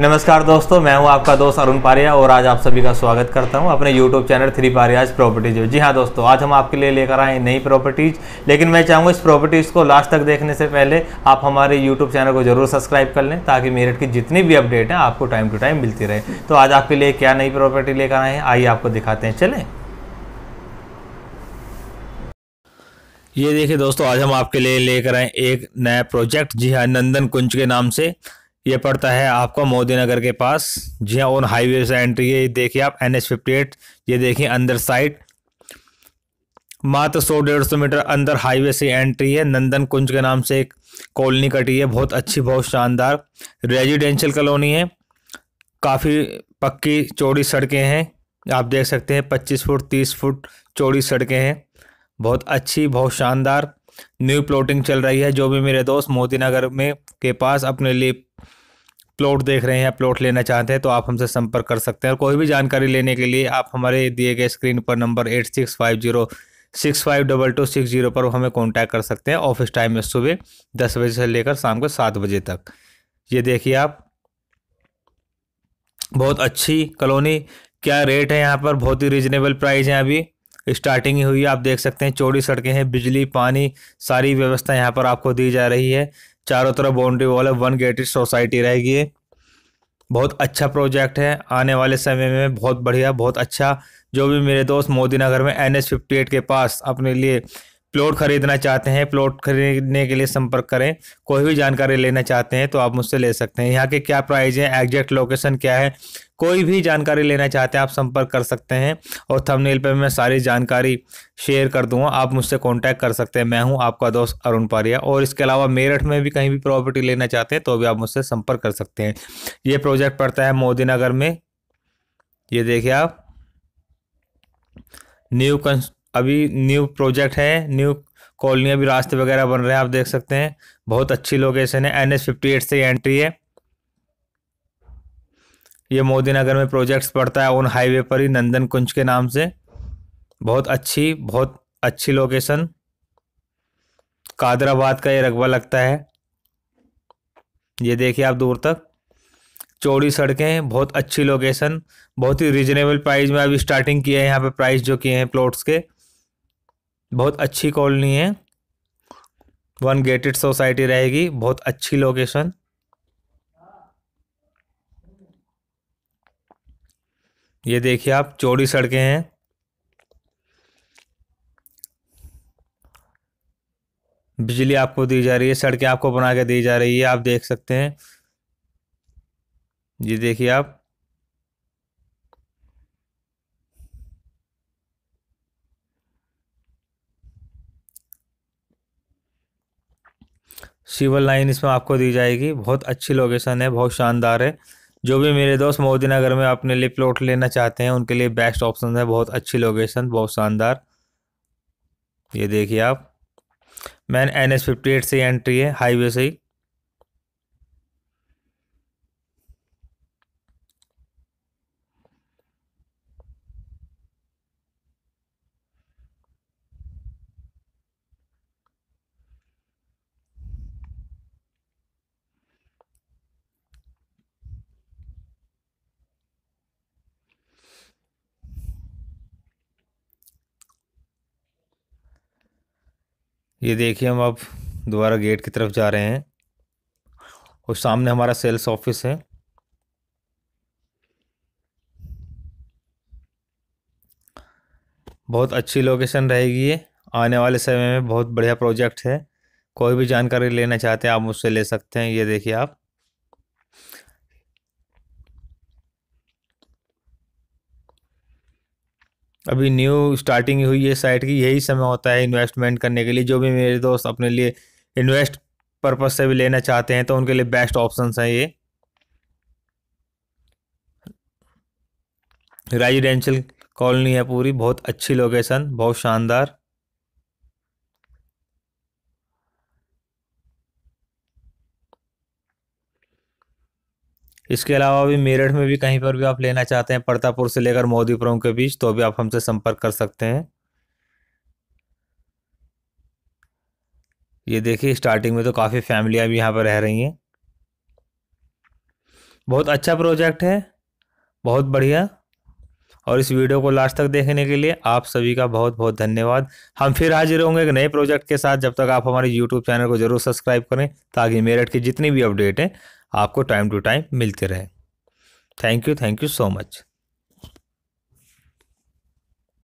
नमस्कार दोस्तों, मैं हूँ आपका दोस्त अरुण पारिया और आज आप सभी का स्वागत करता हूँ अपने YouTube चैनल थ्री पारियाज प्रॉपर्टीज़ जी हाँ दोस्तों, आज हम आपके लिए लेकर आए नई प्रॉपर्टीज़, लेकिन मैं चाहूँगा इस प्रॉपर्टीज़ को लास्ट तक देखने से पहले आप हमारे YouTube चैनल को ज़रूर सब्सक्राइब कर लें, ताकि मेरठ की जितनी भी अपडेट है, आपको टाइम टू टाइम मिलती रहे। तो आज आपके लिए क्या नई प्रॉपर्टी लेकर आए हैं, आइए आपको दिखाते हैं, चलें। ये देखिए दोस्तों, आज हम आपके लिए लेकर आए एक नया प्रोजेक्ट। जी हाँ नंदन कुंज के नाम से। ये पड़ता है आपको मोदी नगर के पास। जी हाँ ऑन हाईवे से एंट्री है। देखिए आप एन एच फिफ्टी एट ये देखिए अंदर साइड मात्र सौ डेढ़ सौ मीटर अंदर हाईवे से एंट्री है। नंदन कुंज के नाम से एक कॉलोनी कटी है। बहुत अच्छी, बहुत शानदार। रेजिडेंशियल कॉलोनी है। काफ़ी पक्की, चौड़ी सड़कें हैं। आप देख सकते हैं, पच्चीस फुट, तीस फुट चौड़ी सड़कें हैं। बहुत अच्छी, बहुत शानदार। न्यू प्लॉटिंग चल रही है। जो भी मेरे दोस्त मोदी नगर में के पास अपने लिए प्लॉट देख रहे हैं प्लॉट लेना चाहते हैं तो आप हमसे संपर्क कर सकते हैं। और कोई भी जानकारी लेने के लिए आप हमारे दिए गए स्क्रीन पर number eight six five zero six five double two six zero पर हमें कांटेक्ट कर सकते हैं ऑफ़िस टाइम में सुबह दस बजे से लेकर शाम को सात बजे तक। ये देखिए आप, बहुत अच्छी कॉलोनी, क्या रेट है यहाँ पर? बहुत ही रिजनेबल प्राइस है अभी। स्टार्टिंग ही हुई, आप देख सकते हैं, चौड़ी सड़कें हैं, बिजली, पानी, सारी व्यवस्था यहाँ पर आपको दी जा रही है। चारों तरफ़ बाउंड्री वॉल है वन गेटेड सोसाइटी रहेगी बहुत अच्छा प्रोजेक्ट है, आने वाले समय में बहुत बढ़िया, बहुत अच्छा। जो भी मेरे दोस्त मोदी नगर में एन एच फिफ्टी एट के पास अपने लिए प्लॉट खरीदना चाहते हैं, प्लॉट खरीदने के लिए संपर्क करें, कोई भी जानकारी लेना चाहते हैं तो आप मुझसे ले सकते हैं। यहाँ के क्या प्राइस है एग्जैक्ट लोकेशन क्या है, कोई भी जानकारी लेना चाहते हैं, आप संपर्क कर सकते हैं और थंबनेल पे मैं सारी जानकारी शेयर कर दूँगा, आप मुझसे कांटेक्ट कर सकते हैं। मैं हूँ आपका दोस्त अरुण पारिया और इसके अलावा मेरठ में भी कहीं भी प्रॉपर्टी लेना चाहते हैं तो भी आप मुझसे संपर्क कर सकते हैं। ये प्रोजेक्ट पड़ता है मोदी नगर में, ये देखिए आप न्यू अभी न्यू प्रोजेक्ट है न्यू कॉलोनी अभी रास्ते वगैरह बन रहे हैं, आप देख सकते हैं। बहुत अच्छी लोकेशन है एन एच फिफ्टी एट से एंट्री है। ये मोदी नगर में प्रोजेक्ट्स पड़ता है ऑन हाईवे पर ही नंदन कुंज के नाम से। बहुत अच्छी बहुत अच्छी लोकेशन कादराबाद का ये रकबा लगता है। ये देखिए आप दूर तक। चौड़ी सड़कें, बहुत अच्छी लोकेशन बहुत ही रिजनेबल प्राइस में अभी स्टार्टिंग किया है, यहाँ पे प्राइस जो किए हैं प्लॉट्स के। बहुत अच्छी कॉलोनी है। वन गेटेड सोसाइटी रहेगी, बहुत अच्छी लोकेशन ये देखिए आप, चौड़ी सड़कें हैं। बिजली आपको दी जा रही है, सड़कें आपको बना के दी जा रही है, आप देख सकते हैं। ये देखिए आप सिविल लाइन इसमें आपको दी जाएगी। बहुत अच्छी लोकेशन है, बहुत शानदार है। जो भी मेरे दोस्त मोदी नगर में अपने लिए प्लॉट लेना चाहते हैं, उनके लिए बेस्ट ऑप्शन है। बहुत अच्छी लोकेशन, बहुत शानदार। ये देखिए आप। Main N S fifty eight से एंट्री है, हाईवे से ही। ये देखिए हम अब दोबारा गेट की तरफ़ जा रहे हैं और सामने हमारा सेल्स ऑफ़िस है। बहुत अच्छी लोकेशन रहेगी ये। आने वाले समय में बहुत बढ़िया प्रोजेक्ट है। कोई भी जानकारी लेना चाहते हैं आप मुझसे ले सकते हैं। ये देखिए आप। अभी न्यू स्टार्टिंग हुई है साइट की, यही समय होता है इन्वेस्टमेंट करने के लिए। जो भी मेरे दोस्त अपने लिए इन्वेस्ट पर्पज से भी लेना चाहते हैं तो उनके लिए बेस्ट ऑप्शन है ये। रेजिडेंशियल कॉलोनी है पूरी, बहुत अच्छी लोकेशन बहुत शानदार। इसके अलावा भी मेरठ में भी कहीं पर भी आप लेना चाहते हैं परतापुर से लेकर मोदीपुरम के बीच तो भी आप हमसे संपर्क कर सकते हैं। ये देखिए, स्टार्टिंग में तो काफ़ी फैमिलियाँ भी यहाँ पर रह रही हैं। बहुत अच्छा प्रोजेक्ट है, बहुत बढ़िया। और इस वीडियो को लास्ट तक देखने के लिए आप सभी का बहुत बहुत धन्यवाद। हम फिर हाजिर होंगे एक नए प्रोजेक्ट के साथ। जब तक आप हमारे यूट्यूब चैनल को ज़रूर सब्सक्राइब करें, ताकि मेरठ की जितनी भी अपडेट हैं आपको टाइम टू टाइम मिलते रहे। Thank you thank you so much